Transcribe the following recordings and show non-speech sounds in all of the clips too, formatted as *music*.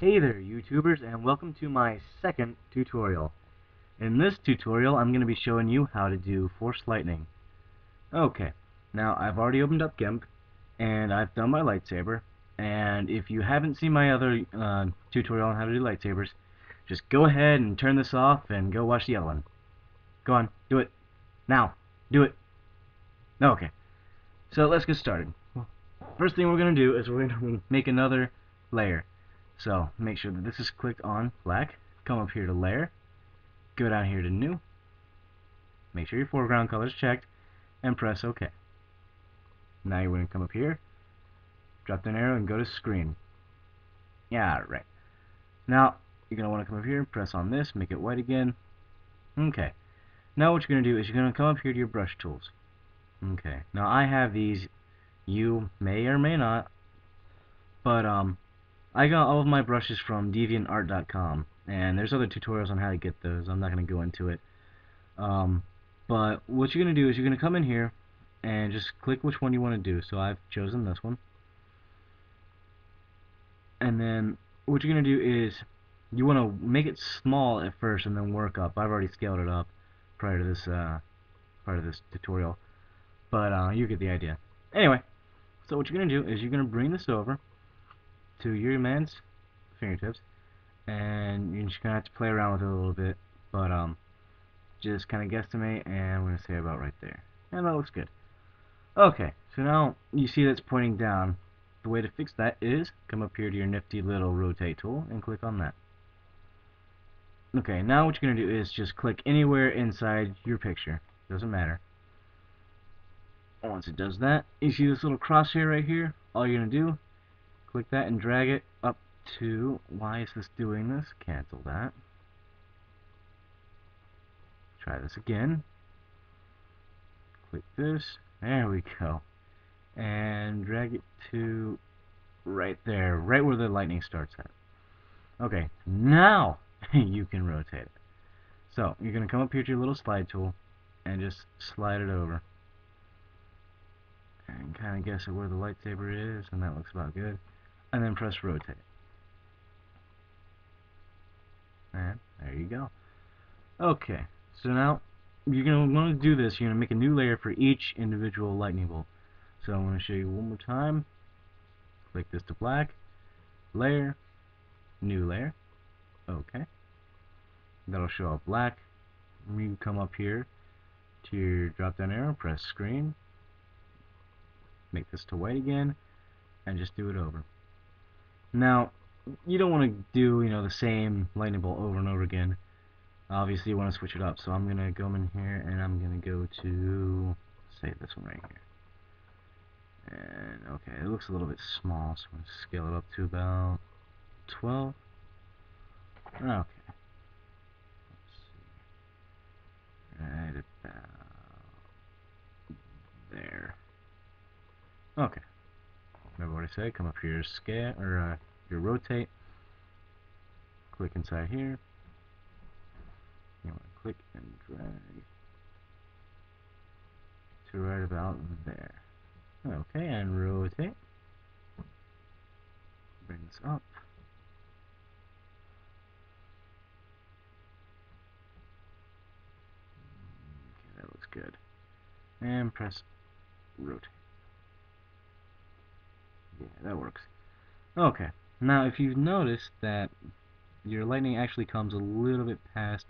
Hey there YouTubers and welcome to my second tutorial. In this tutorial I'm going to be showing you how to do Force Lightning. Okay, now I've already opened up GIMP and I've done my lightsaber and if you haven't seen my other uh, tutorial on how to do lightsabers just go ahead and turn this off and go watch the other one. Go on, do it. Now, do it. No, Okay, so let's get started. First thing we're going to do is we're going *laughs* to make another layer. So make sure that this is clicked on black. Come up here to layer. Go down here to new. Make sure your foreground color is checked and press OK. Now you're going to come up here, drop down arrow and go to screen. Yeah, right. Now you're going to want to come up here, and press on this, make it white again. Okay. Now what you're going to do is you're going to come up here to your brush tools. Okay. Now I have these. You may or may not. But um, I got all of my brushes from DeviantArt.com, and there's other tutorials on how to get those. I'm not going to go into it. Um, but what you're going to do is you're going to come in here and just click which one you want to do. So I've chosen this one. And then what you're going to do is you want to make it small at first and then work up. I've already scaled it up prior to this uh, part of this tutorial. But uh, you get the idea. Anyway, so what you're going to do is you're going to bring this over to your man's fingertips and you're just gonna have to play around with it a little bit but um just kind of guesstimate and we're gonna say about right there. And that looks good. Okay so now you see that's pointing down. The way to fix that is come up here to your nifty little rotate tool and click on that. Okay now what you're gonna do is just click anywhere inside your picture. Doesn't matter. Once it does that you see this little crosshair right here? All you're gonna do click that and drag it up to why is this doing this? Cancel that. Try this again. Click this. There we go. And drag it to right there right where the lightning starts at. Okay now *laughs* you can rotate it. So you're gonna come up here to your little slide tool and just slide it over. And kind of guess at where the lightsaber is and that looks about good and then press rotate. And there you go. Okay, so now you're going to want to do this. You're going to make a new layer for each individual lightning bolt. So I'm going to show you one more time. Click this to black, layer, new layer. Okay. That'll show up black. You come up here to your drop down arrow, press screen, make this to white again, and just do it over. Now, you don't want to do, you know, the same lightning bolt over and over again. Obviously, you want to switch it up. So I'm going to go in here and I'm going to go to, say, this one right here. And, okay, it looks a little bit small, so I'm going to scale it up to about 12. Okay. Let's see. Right about there. Okay remember what I said, come up here, scale, or uh, your rotate, click inside here, you want to click and drag to right about there. Okay, and rotate, bring this up, okay, that looks good, and press rotate. Yeah, that works. Okay, now if you've noticed that your lightning actually comes a little bit past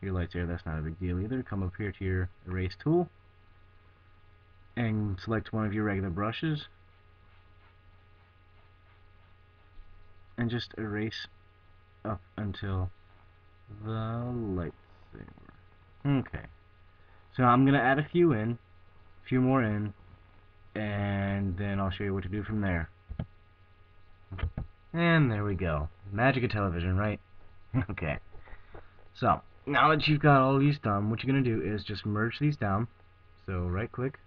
your lights here, that's not a big deal either. Come up here to your erase tool and select one of your regular brushes and just erase up until the lightsaber. Okay. So I'm going to add a few in, a few more in, and then I'll show you what to do from there. And there we go. Magic of television, right? *laughs* okay. So, now that you've got all these done, what you're going to do is just merge these down. So, right click,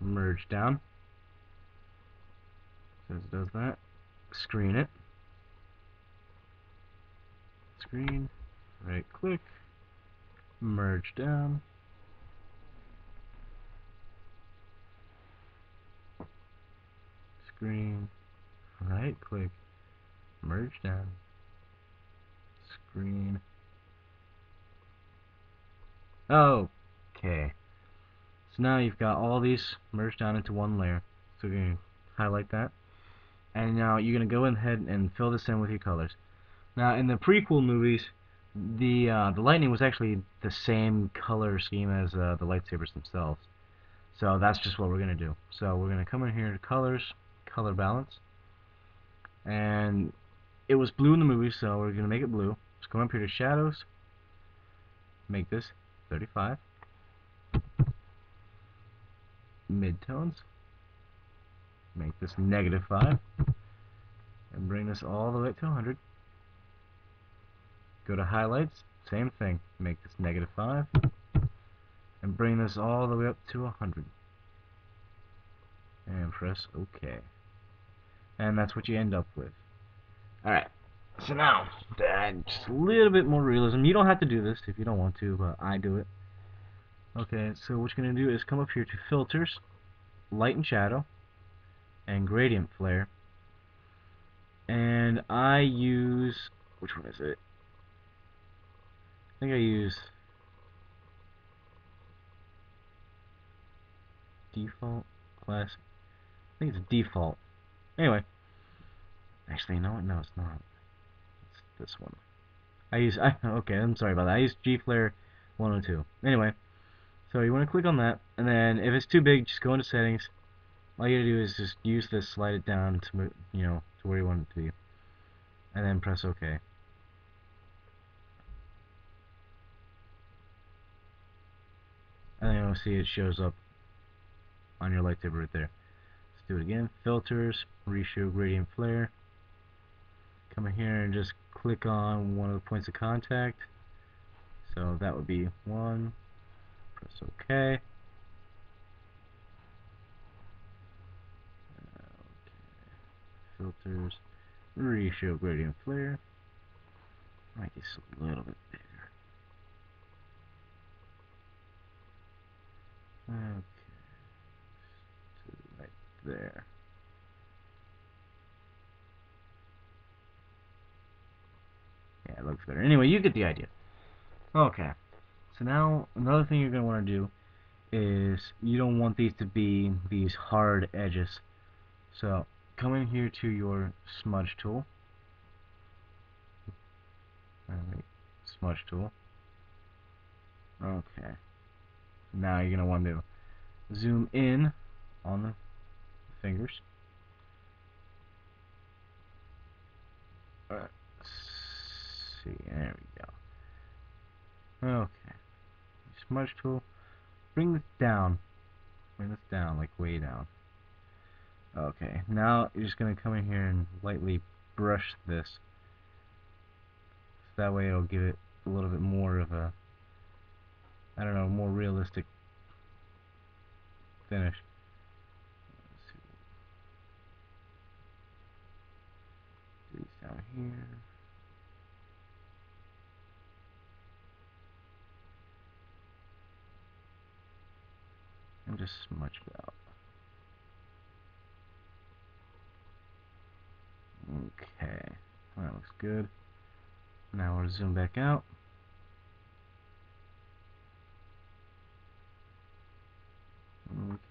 merge down. So it does that. Screen it. Screen, right click, merge down. Screen, right click, merge down. Screen. Okay. So now you've got all these merged down into one layer. So we're going to highlight that. And now you're going to go ahead and fill this in with your colors. Now in the prequel movies, the uh, the lightning was actually the same color scheme as uh, the lightsabers themselves. So that's just what we're going to do. So we're going to come in here to colors, color balance. And it was blue in the movie, so we're going to make it blue. Let's come up here to shadows. Make this 35. Midtones. Make this negative 5. And bring this all the way to 100. Go to highlights, same thing. Make this negative 5 and bring this all the way up to 100 and press OK and that's what you end up with. Alright. So now just a little bit more realism. You don't have to do this if you don't want to but I do it. Okay so what you're going to do is come up here to filters light and shadow and gradient flare. And I use which one is it? I think I use default class. I think it's default. Anyway, actually, no, no, it's not. It's this one. I use. *laughs* I okay. I'm sorry about that. I use GFlare 102. Anyway, so you want to click on that, and then if it's too big, just go into settings. All you gotta do is just use this, slide it down to you know to where you want it to be, and then press OK. And then you'll see it shows up on your lightsaber right there. Do it again. Filters, ratio gradient flare. Come in here and just click on one of the points of contact. So that would be one. Press OK. Filters, ratio gradient flare. Make this a little bit bigger. There. Yeah, it looks better. Anyway, you get the idea. Okay. So now, another thing you're going to want to do is you don't want these to be these hard edges. So, come in here to your smudge tool. Smudge tool. Okay. Now you're going to want to zoom in on the fingers. Let's see, there we go. Okay. Smudge tool. Bring this down. Bring this down, like way down. Okay, now you're just going to come in here and lightly brush this. So that way it'll give it a little bit more of a, I don't know, more realistic finish. down here. And just smudge it out. Okay, that looks good. Now we'll zoom back out.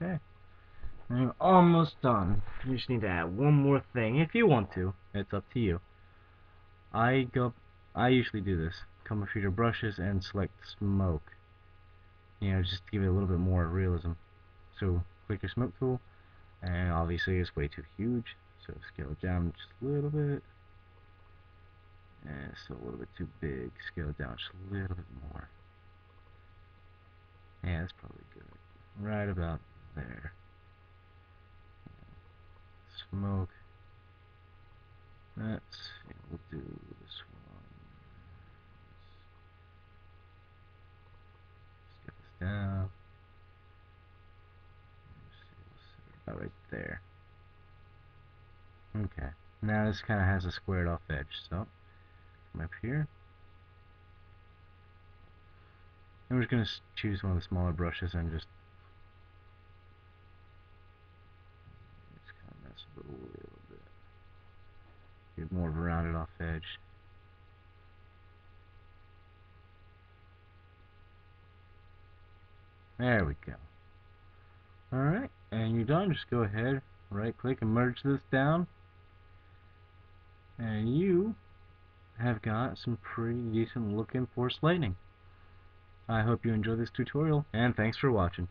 Okay. I'm almost done. You just need to add one more thing if you want to. It's up to you. I go. I usually do this. Come here to brushes and select smoke. You know, just to give it a little bit more realism. So click your smoke tool, and obviously it's way too huge. So scale it down just a little bit. And it's still a little bit too big. Scale it down just a little bit more. Yeah, that's probably good. Right about there smoke. Let's see, we'll do this one. Let's get this down. Let's see, we'll set it about right there. Okay, now this kind of has a squared off edge, so come up here. And we're just going to choose one of the smaller brushes and just it's kind of a little bit. Get more of a rounded off edge. There we go. Alright, and you're done. Just go ahead, right click and merge this down. And you have got some pretty decent looking force lightning. I hope you enjoy this tutorial, and thanks for watching.